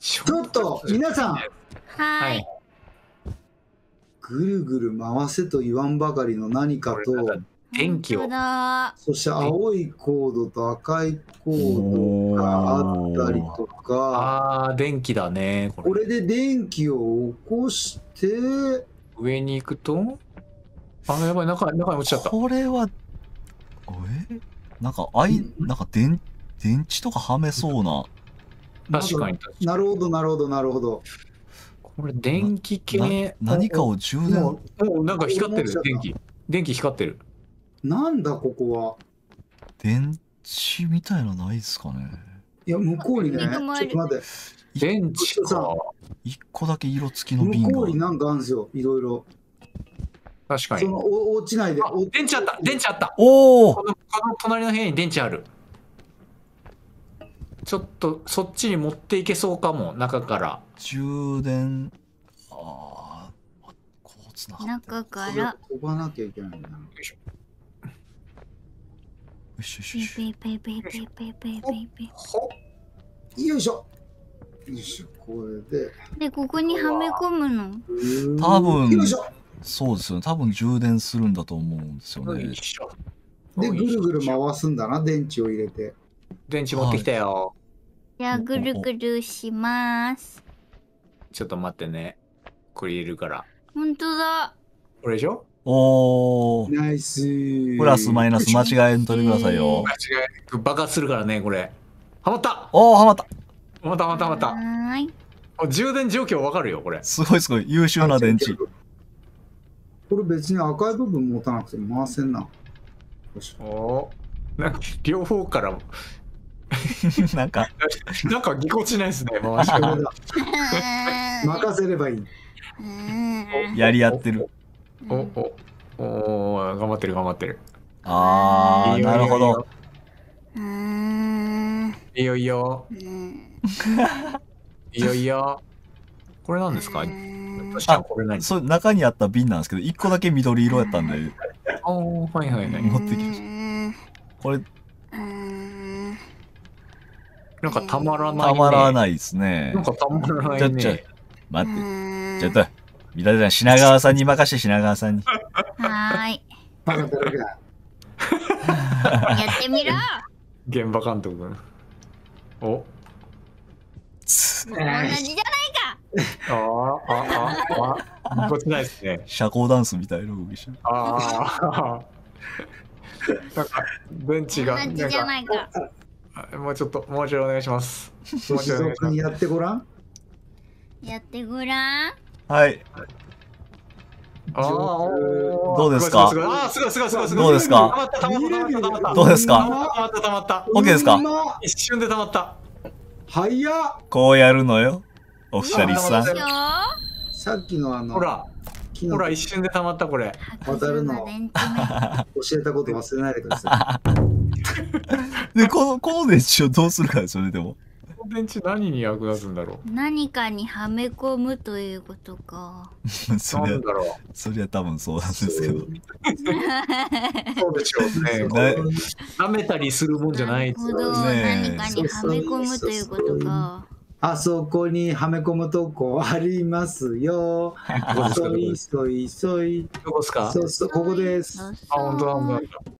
ちょっと皆さん。ははい。い。ぐるぐる回せと言わんばかりの何かと。電気を。そして青いコードと赤いコードがあったりとか。ああ、電気だね。これ。これで電気を起こして。上に行くと？あ、やばい、中中に落ちちゃった。これは、え？なんか、あい、なんか電、電池とかはめそうな。確かに。なるほどなるほどなるほどこれ電気系。な何かを充電。もう、なんか光ってる、電気。電気光ってる。なんだここは電池みたいのないですかね。いや向こうにねちょっと待って電池か。一個だけ色付きの瓶が向こう。になんかあるんですよいろいろ確かに。そのお落ちないで電池あった電池あったおおこのこの隣の部屋に電池ある。ちょっとそっちに持っていけそうかも、中から。充電。ああ、こうつながっ中これから飛ばなきゃいけないなよしよしペイよし。ペよいしょよいしょこれででここにはめ込むの多分よいしょそうですよね。多分充電するんだと思うんですよねよい。しょでぐるぐる回すんだな電池を入れて電池持ってきたよ。じゃあぐるぐるしますちょっと待ってね。これ入れるから。本当だこれでしょ？おお。ナイスプラスマイナス間違えんといてくださいよ。間違い爆発するからね、これ。はまったおお、はまった。はまったはまったはまったはーいあ充電状況わかるよ、これ。すごいすごい。優秀な電池。これ別に赤い部分持たなくても回せんなよしおーなんか両方から、なんか、なんかぎこちないですね、回し方これだ任せればいい。うん。やり合ってる。お、お、おー頑張ってる頑張ってる。ああ、いいよなるほど。うん。いいよいいよ。うん。いいよいいよ。これなんですか？そう、中にあった瓶なんですけど、一個だけ緑色やったんで、おーはいはいはい。持ってきましうん。これ、うんなんかたまらない、たまらい。ないですねなん。かたまらないちょ、ちょね。、待って。うんちょっと、みたいな品川さんに任して品川さんに。はーいやってみろ現場監督。おつ 同じじゃないかあーあ、あ、あ、ぎこちないですね。社交ダンスみたいな動きし。ああ。なんか、電池が。同じじゃないかあもうちょっと、もうちょいお願いします。もうち静ょいお願いします岡にやってごらん？やってごらん？はい。あどうですか？あーすごいすごいすごいすごい。どうですか？たまったたまったたまったたまった。どうですかたまったたまったたまっ OK ですか？一瞬でたまった。早っこうやるのよ。オフィシャリスさんさっきのあのほら、ほら、一瞬でたまった、これ。渡るの教えたこと忘れないでくださ で、この、この電池をどうするかですよね、でも。この電池何に役立つんだろ何かにはめ込むということかう。そりゃなん、だろう。そりゃ多分そうなんですけど。そうでしょうね。ね舐めたりするもんじゃないですよなるほどね何かにはめ込むということかあそこにはめ込むとこありますよ。どこですか？そいそいそい。どこですか？そうそう、ここです。あ、本当だ、本当だ。